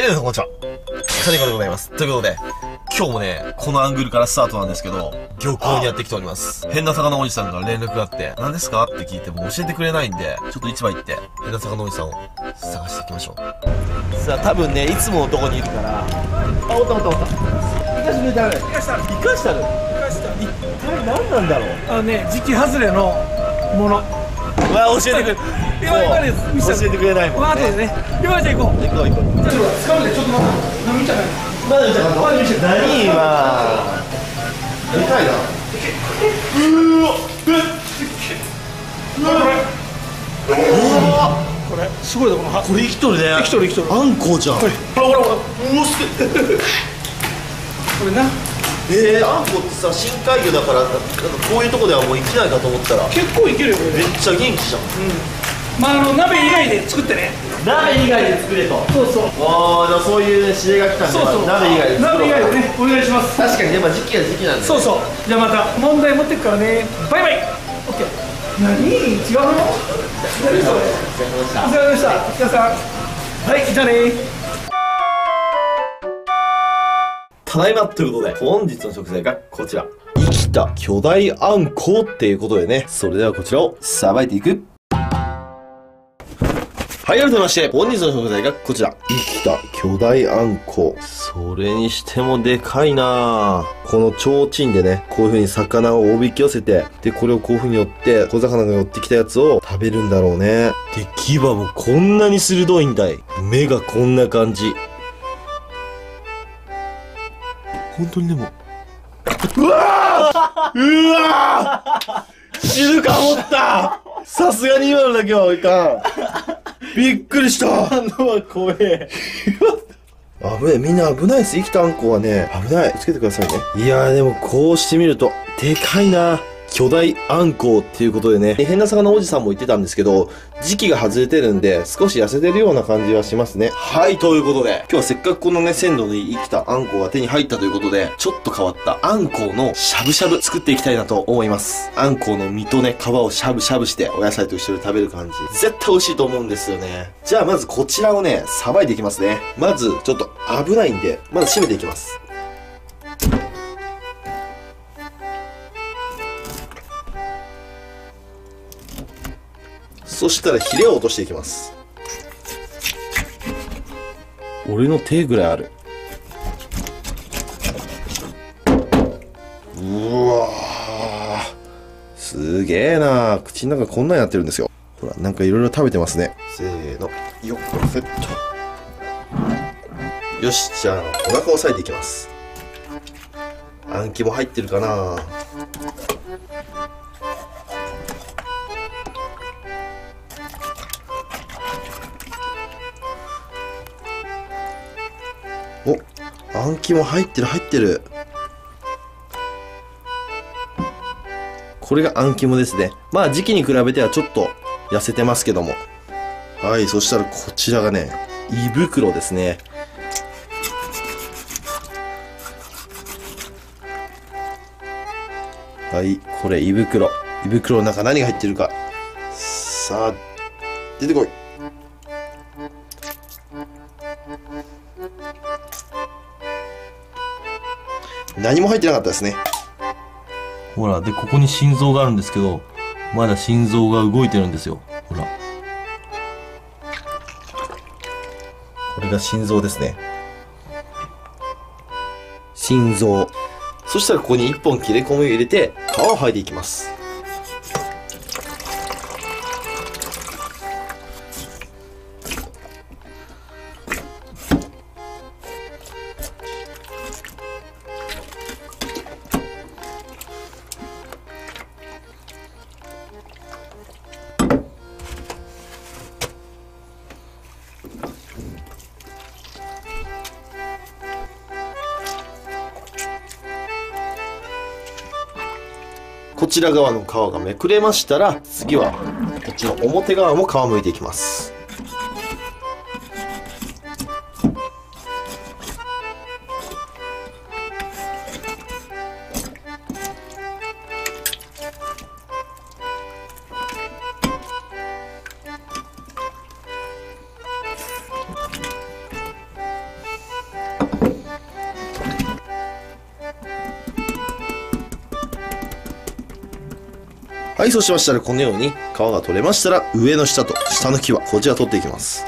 はい、皆さんこんにちは。カニコでございます。ということで、今日もね、このアングルからスタートなんですけど、漁港にやってきております。変な魚おじさんから連絡があって、何ですかって聞いても教えてくれないんで、ちょっと市場行って、変な魚おじさんを探していきましょう。さあ、多分ね、いつものとこにいるから、あ、おったおったおった。生かしてる。生かしたる。生かしたる。生かしたる。一体何なんだろう。あのね、時期外れのもの。うわ、教えてくれ。今今です教えてくれないもん、ね。まあ、後でね。今じゃあ行こう。行こう行こう。ちょっと掴んで、ちょっと待って。何見ちゃないまだじゃあ、何今。でかいな。うわ。うわ。これ、すごいだ、この歯。これ生きとるね。生きとる生きとるあんこじゃん。ほらほらほら。うわすげえ。これな。えー、あんこってさ深海魚だからなんかこういうとこではもう生きないかと思ったら結構いけるよ、これめっちゃ元気じゃん。まあ、あの、鍋以外で作ってね。鍋以外で作れと。そうそう。ああ、じゃあそういうね指令が来たんで、そうそう。まあ鍋以外で鍋以外でね、お願いします。確かにね、まあ時期は時期なんで、ね。そうそう。じゃあまた、問題持ってくからね。バイバイ。オッケー。何？違うの？何それお疲れ様でした。お疲れ様。はい、じゃあねただいまということで、本日の食材がこちら。生きた巨大あんこっていうことでね、それではこちらをさばいていく。はい、改めまして、本日の食材がこちら。生きた巨大あんこ。それにしてもでかいなぁこの提灯でね、こういう風に魚をおびき寄せて、で、これをこういう風に寄って、小魚が寄ってきたやつを食べるんだろうね。で、牙もこんなに鋭いんだい。目がこんな感じ。本当にでも。うわーうわー死ぬか思ったさすがに今のだけはいかん。びっくりしたあのは怖え。危ない。みんな危ないです。生きたあんこはね、危ない。つけてくださいね。いやーでもこうしてみると、でかいな巨大あんこっていうことでね、変な魚おじさんも言ってたんですけど、時期が外れてるんで、少し痩せてるような感じはしますね。はい、ということで、今日はせっかくこのね、鮮度に生きたあんこが手に入ったということで、ちょっと変わったあんこのしゃぶしゃぶ作っていきたいなと思います。あんこの身とね、皮をしゃぶしゃぶして、お野菜と一緒に食べる感じ。絶対美味しいと思うんですよね。じゃあまずこちらをね、さばいていきますね。まず、ちょっと危ないんで、まず閉めていきます。そしたらヒレを落としていきます。俺の手ぐらいある。うわすげえな口の中こんなんやってるんですよ。ほら、なんかいろいろ食べてますね。せーの。よっ、セット。よし、じゃあ、お腹を押さえていきます。あん肝入ってるかなお、あん肝入ってる入ってる。これがあん肝ですね。まあ時期に比べてはちょっと痩せてますけども。はい、そしたらこちらがね、胃袋ですね。はい、これ胃袋。胃袋の中何が入ってるか。さあ、出てこい。何も入ってなかったですね。ほら、で、ここに心臓があるんですけど、まだ心臓が動いてるんですよ。ほら。これが心臓ですね。心臓。そしたらここに一本切れ込みを入れて、皮を剥いでいきます。こちら側の皮がめくれましたら、次は、こっちの表側も皮むいていきます。はい、そうしましたらこのように皮が取れましたら上の下と下の際、こちら取っていきます。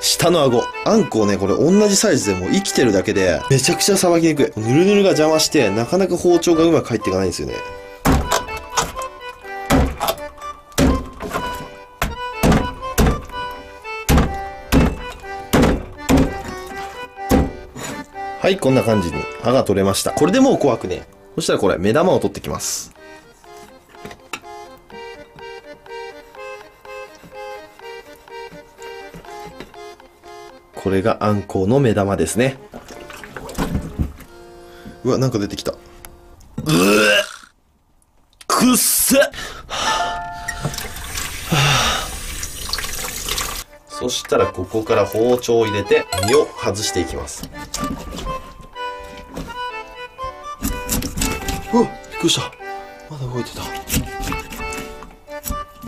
下の顎。あんこをね、これ同じサイズでも生きてるだけで、めちゃくちゃさばきにくい。ぬるぬるが邪魔して、なかなか包丁がうまく入っていかないんですよね。はい、こんな感じに歯が取れました。これでもう怖くね。そしたらこれ、目玉を取ってきます。これがあんこうの目玉ですね。うわ、なんか出てきた。うぅくっせそしたらここから包丁を入れて身を外していきます。くりした。まだ動いてた。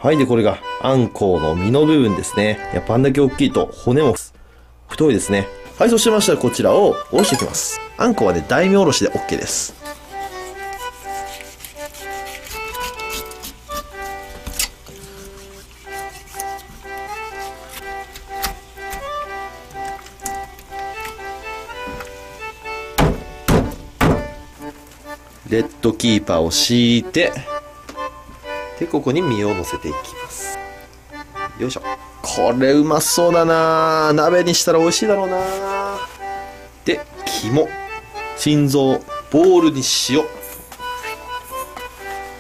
はい、で、これが、アンコウの身の部分ですね。やっぱあんだけ大きいと骨も太いですね。はい、そうしましたらこちらをおろしていきます。あんこはね、大名おろしで OK です。レッドキーパーを敷いて、で、ここに身を乗せていきます。よいしょ。これうまそうだな鍋にしたら美味しいだろうなで、肝、心臓、ボウルに塩。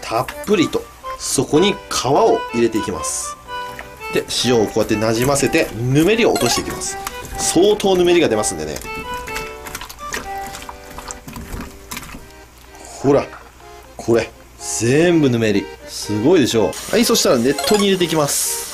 たっぷりと、そこに皮を入れていきます。で、塩をこうやってなじませて、ぬめりを落としていきます。相当ぬめりが出ますんでね。ほら、これ、全部ぬめり。すごいでしょう。はい、そしたらネットに入れていきます。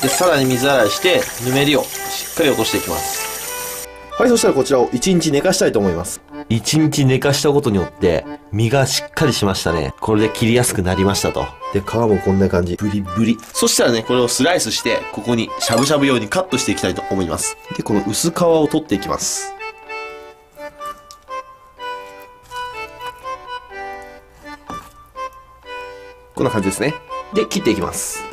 で、さらに水洗いして、ぬめりをしっかり落としていきます。はい、そしたらこちらを1日寝かしたいと思います。1日寝かしたことによって、身がしっかりしましたね。これで切りやすくなりましたと。で、皮もこんな感じ。ブリブリ。そしたらね、これをスライスして、ここにしゃぶしゃぶ用にカットしていきたいと思います。で、この薄皮を取っていきます。こんな感じですね。で、切っていきます。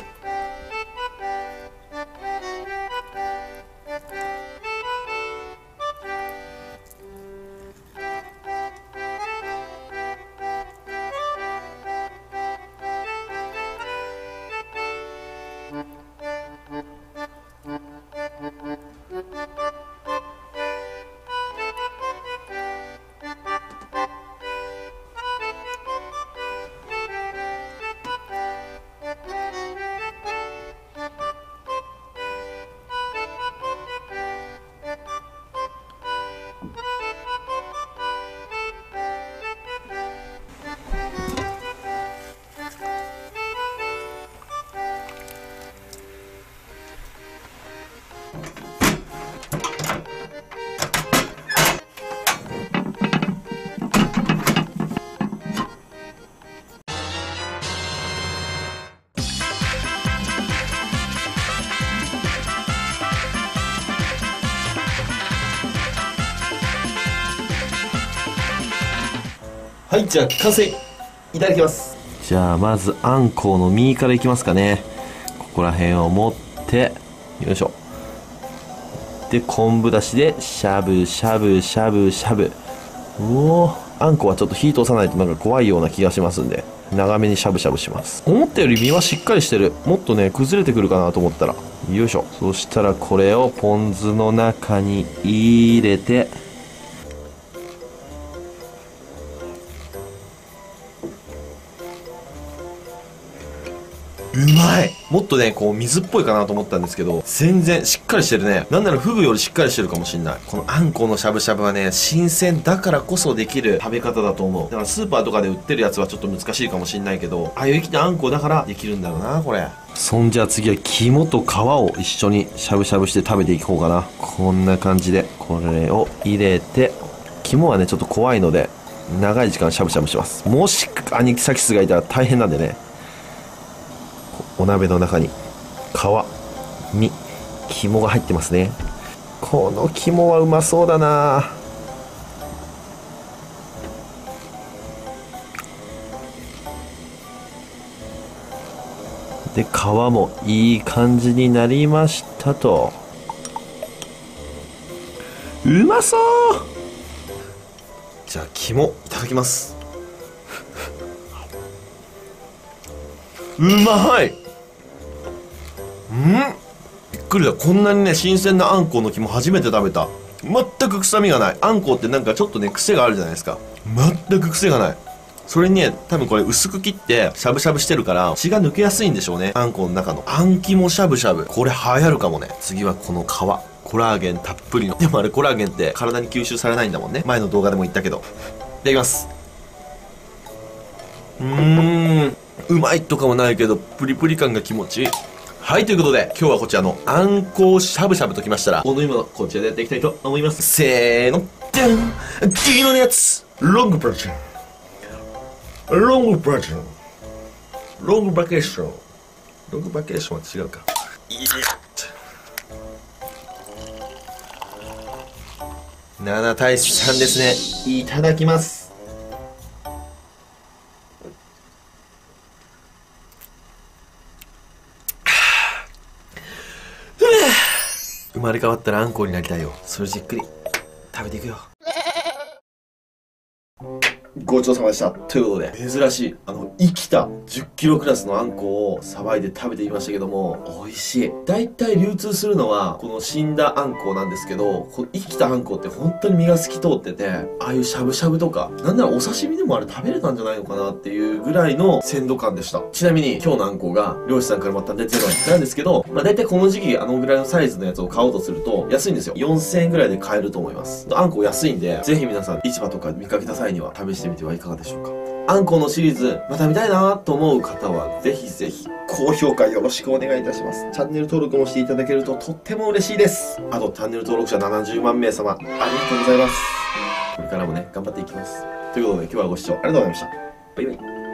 はい、じゃ完成いただきます。じゃあまずあんこうの身からいきますかね。ここら辺を持って、よいしょ。で、昆布だしでしゃぶしゃぶしゃぶしゃぶ。うおあんこはちょっと火通さないとなんか怖いような気がしますんで、長めにしゃぶしゃぶします。思ったより身はしっかりしてる。もっとね、崩れてくるかなと思ったら。よいしょ。そしたらこれをポン酢の中に入れて、うまいもっとね、こう水っぽいかなと思ったんですけど、全然しっかりしてるね。なんならフグよりしっかりしてるかもしんない。このあんこのしゃぶしゃぶはね、新鮮だからこそできる食べ方だと思う。だからスーパーとかで売ってるやつはちょっと難しいかもしんないけど、ああいう生きたあんこだからできるんだろうな、これ。そんじゃ次は肝と皮を一緒にしゃぶしゃぶして食べていこうかな。こんな感じで、これを入れて肝はねちょっと怖いので長い時間しゃぶしゃぶしますもしアニキサキスがいたら大変なんでねお鍋の中に皮に肝が入ってますね。この肝はうまそうだな。で皮もいい感じになりましたと。うまそう。じゃあ肝いただきます。うまい。びっくりだこんなにね新鮮なあんこうの肝初めて食べた全く臭みがないあんこうってなんかちょっとね癖があるじゃないですか全く癖がないそれにね、多分これ薄く切ってしゃぶしゃぶしてるから血が抜けやすいんでしょうね。あんこうの中の。あん肝しゃぶしゃぶ。これ流行るかもね。次はこの皮。コラーゲンたっぷりの。でもあれコラーゲンって体に吸収されないんだもんね。前の動画でも言ったけど。いただきます。うーん。うまいとかもないけど、プリプリ感が気持ちいい。はい、ということで、今日はこちらのあんこうしゃぶしゃぶときましたら、この今のこちらでやっていきたいと思います。せーの、でん黄色のやつロングプロジェクトロングバージョンロングバケーション。ロングバケーションは違うか。七大好さんですね。いただきます。生まれ変わったらあんこになりたいよそれじっくり食べていくよごちそうさまでした。ということで、珍しい、あの、生きた10キロクラスのあんこをさばいて食べてみましたけども、美味しい。大体流通するのは、この死んだあんこなんですけど、この生きたあんこって本当に身が透き通ってて、ああいうしゃぶしゃぶとか、なんならお刺身でもあれ食べれたんじゃないのかなっていうぐらいの鮮度感でした。ちなみに今日のあんこが漁師さんからまた出てるなんですけど、まあ大体この時期あのぐらいのサイズのやつを買おうとすると安いんですよ。4000円ぐらいで買えると思います。あんこ安いんで、ぜひ皆さん市場とか見かけた際には試してみてはいかがでしょうか。あんこのシリーズ、また見たいなと思う方は、ぜひぜひ、高評価よろしくお願いいたします。チャンネル登録もしていただけるととっても嬉しいです。あと、チャンネル登録者70万名様、ありがとうございます。これからもね、頑張っていきます。ということで、今日はご視聴ありがとうございました。バイバイ。